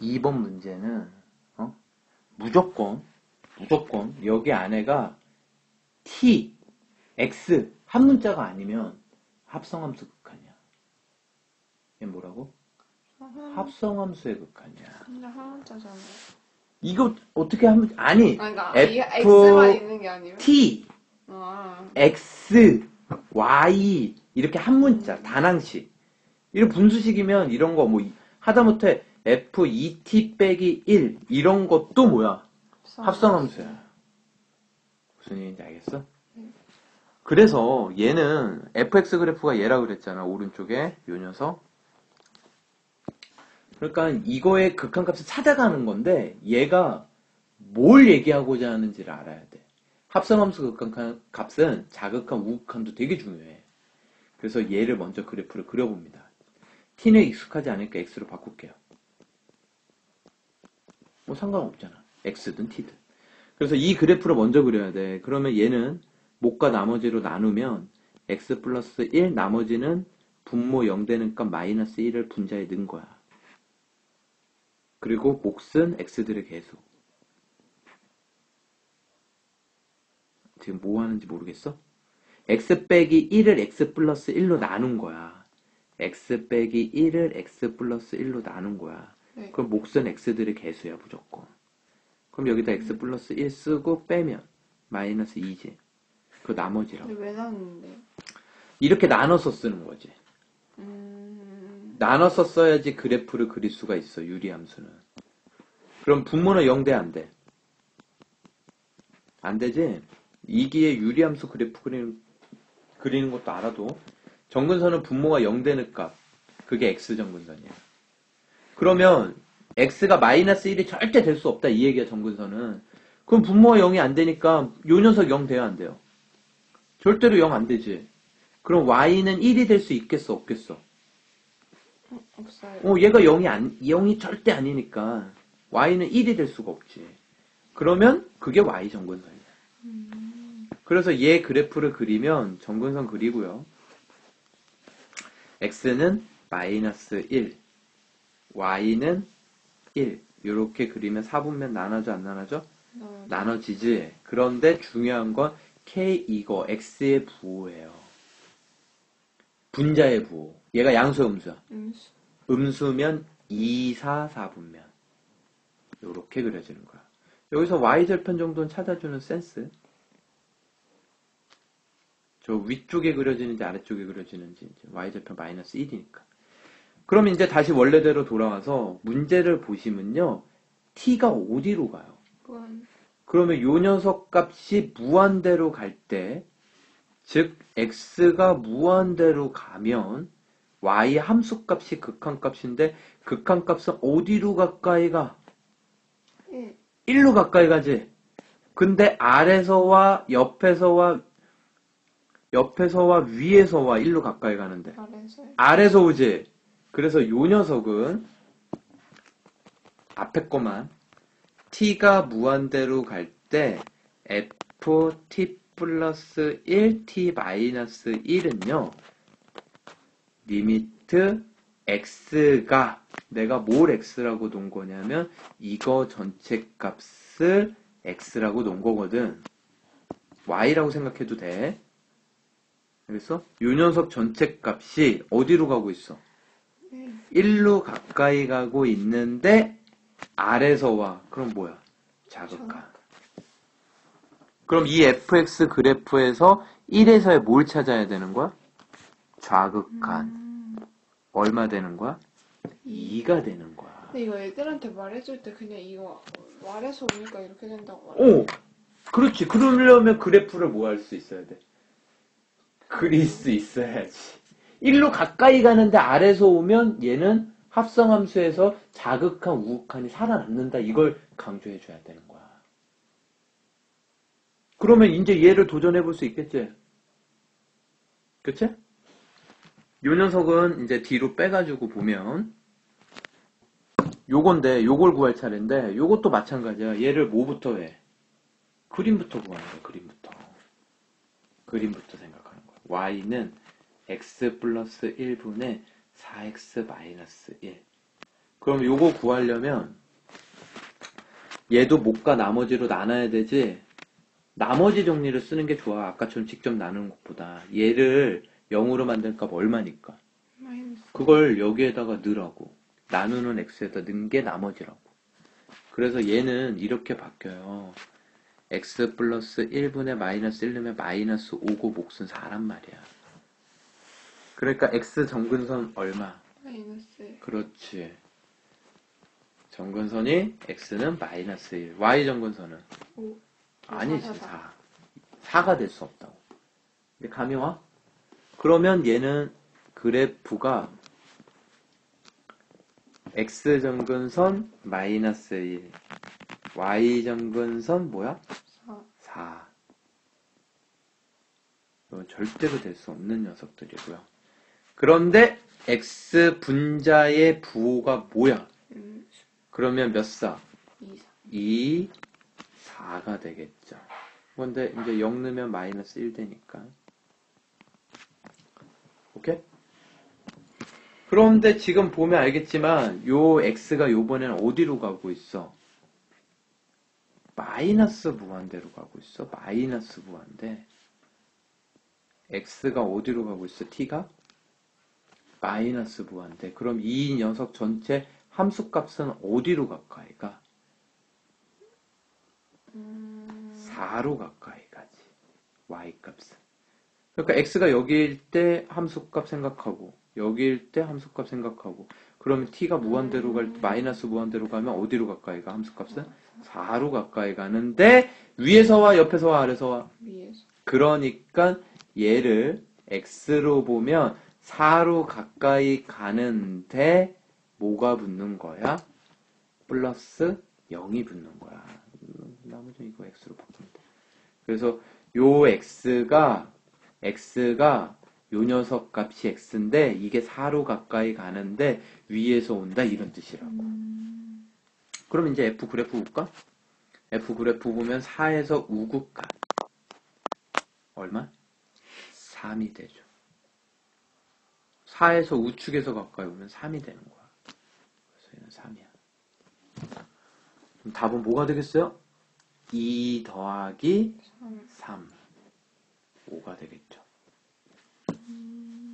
2번 문제는 어? 무조건 무조건 여기 안에가 t, x 한 문자가 아니면 합성함수 극한이야. 얘 뭐라고? 합성함수의 극한이야. 근데 한 문자잖아. 이거 어떻게 하면 아니 그러니까 F, 이게 X만 있는 게 아니라. t, 아, x, y 이렇게 한 문자 단항식 이런 분수식이면 이런 거 뭐 하다못해 f 2t 빼기 1 이런 것도 뭐야 합성함수야 무슨 얘기인지 알겠어? 그래서 얘는 fx 그래프가 얘라 그랬잖아 오른쪽에 요 녀석 그러니까 이거의 극한값을 찾아가는 건데 얘가 뭘 얘기하고자 하는지를 알아야 돼 합성함수 극한 값은 자극한 우극한도 되게 중요해. 그래서 얘를 먼저 그래프를 그려봅니다. t는 익숙하지 않으니까 x로 바꿀게요. 뭐 상관없잖아. x든 t든. 그래서 이 그래프를 먼저 그려야 돼. 그러면 얘는 목과 나머지로 나누면 x 플러스 1 나머지는 분모 0 되는 값 마이너스 1을 분자에 넣은 거야. 그리고 몫은 x들의 계수. 지금 뭐 하는지 모르겠어? x 빼기 1을 x 플러스 1로 나눈 거야. x 빼기 1을 x 플러스 1로 나눈 거야. 네. 그럼 몫은 x들의 개수야 무조건. 그럼 여기다 x 플러스 1 쓰고 빼면 마이너스 2지. 그 나머지라고. 근데 왜 나왔는데? 이렇게 나눠서 쓰는 거지. 음, 나눠서 써야지 그래프를 그릴 수가 있어 유리함수는. 그럼 분모는 0대 안 돼? 안 되지? 이기의 유리함수 그래프 그리는, 그리는 것도 알아도 정근선은 분모가 0 되는 값 그게 x 정근선이야. 그러면 x가 마이너스 1이 절대 될 수 없다 이 얘기야 정근선은. 그럼 분모가 0이 안 되니까 요 녀석 0 돼야 안 돼요? 절대로 0 안 되지. 그럼 y는 1이 될 수 있겠어 없겠어? 없어요. 어, 얘가 0이 안, 0이 절대 아니니까 y는 1이 될 수가 없지. 그러면 그게 y 정근선이야. 그래서 얘 그래프를 그리면 정근선 그리고요. x는 마이너스 1, y는 1. 이렇게 그리면 4분면 나눠져 안 나눠져? 나- 나눠지지. 그런데 중요한 건 k 이거 x의 부호예요. 분자의 부호. 얘가 양수 음수야. 음수. 음수면 2, 4, 4분면. 요렇게 그려지는 거야. 여기서 y절편 정도는 찾아주는 센스. 저 위쪽에 그려지는지 아래쪽에 그려지는지 y절편 마이너스 1이니까. 그럼 이제 다시 원래대로 돌아와서 문제를 보시면요. t가 어디로 가요? 그건 그러면 요 녀석 값이 무한대로 갈 때, 즉 x가 무한대로 가면 y 함수 값이 극한값인데 극한값은 어디로 가까이 가? 1. 1로 가까이 가지. 근데 아래서와 옆에서와 옆에서와 위에서와 1로 가까이 가는데 아래서 아래서 오지. 그래서 요 녀석은 앞에 거만 t가 무한대로 갈 때 ft 플러스 1t 마이너스 1은요 limit x가 내가 뭘 x라고 놓은 거냐면 이거 전체 값을 x라고 놓은 거거든. y라고 생각해도 돼. 그래서 요 녀석 전체 값이 어디로 가고 있어 1로 가까이 가고 있는데 아래서 와 그럼 뭐야? 자극한. 그럼 이 fx 그래프에서 1에서의 뭘 찾아야 되는 거야? 좌극한. 얼마 되는 거야? 2가 되는 거야. 근데 이거 애들한테 말해줄 때 그냥 이거 말해서 오니까 이렇게 된다고 말해. 오! 그렇지. 그러려면 그래프를 뭐 할 수 있어야 돼? 그릴 수 있어야지. 1로 가까이 가는데 아래서 오면 얘는 합성함수에서 자극한 우극한이 살아남는다. 이걸 강조해 줘야 되는 거야. 그러면 이제 얘를 도전해 볼 수 있겠지? 그치? 요 녀석은 이제 뒤로 빼가지고 보면 요건데 요걸 구할 차례인데 요것도 마찬가지야. 얘를 뭐부터 해? 그림부터 구하는 거야. 그림부터. 그림부터 생각하는 거야. y는 x 플러스 1분의 4x 마이너스 1. 그럼 요거 구하려면 얘도 목과 나머지로 나눠야 되지 나머지 정리를 쓰는 게 좋아. 아까처럼 직접 나누는 것보다. 얘를 0으로 만든 값 얼마니까? 그걸 여기에다가 넣으라고. 나누는 x에다 넣은 게 나머지라고. 그래서 얘는 이렇게 바뀌어요. x 플러스 1분의 마이너스 1 넣으면 마이너스 5고 몫은 4란 말이야. 그러니까 x 정근선 얼마? 마이너스. 그렇지. 정근선이 x는 마이너스 1. y 정근선은? 5. 아니지, 사, 4. 4 가 될 수 없다고. 근데 감이 와? 그러면 얘는 그래프가 x 정근선 마이너스 1, y 정근선 뭐야? 4. 4. 이건 절대로 될 수 없는 녀석들이고요. 그런데 x 분자의 부호가 뭐야? 음, 그러면 몇 사? 2, 4. 2, 4가 되겠죠. 근데 이제 0 넣으면 마이너스 1 되니까. 오케이? 그런데 지금 보면 알겠지만 요 x가 요번에는 어디로 가고 있어? 마이너스 무한대로 가고 있어. 마이너스 무한대. x가 어디로 가고 있어? t가? 마이너스 무한대. 그럼 이 녀석 전체 함수값은 어디로 가까이 가? 음, 4로 가까이 가지. y값은. 그러니까 x가 여기일 때 함수값 생각하고 여기일 때 함수값 생각하고 그러면 t가 무한대로 갈 때 마이너스 무한대로 가면 어디로 가까이 가 함수값은? 4로 가까이 가는데 위에서와 옆에서와 아래서와 위에서. 그러니까 얘를 x로 보면 4로 가까이 가는데 뭐가 붙는 거야? 플러스 0이 붙는 거야. 음, 나머지 이거 x로 바꾸면 돼. 그래서 요 x가 x가 요 녀석 값이 x인데 이게 4로 가까이 가는데 위에서 온다 이런 뜻이라고. 음, 그럼 이제 f 그래프 볼까? f 그래프 보면 4에서 우극 값 얼마? 3이 되죠. 4에서 우측에서 가까이 오면 3이 되는 거야. 그래서 얘는 3이야. 그럼 답은 뭐가 되겠어요? 2 더하기 3. 3. 5가 되겠죠. 음,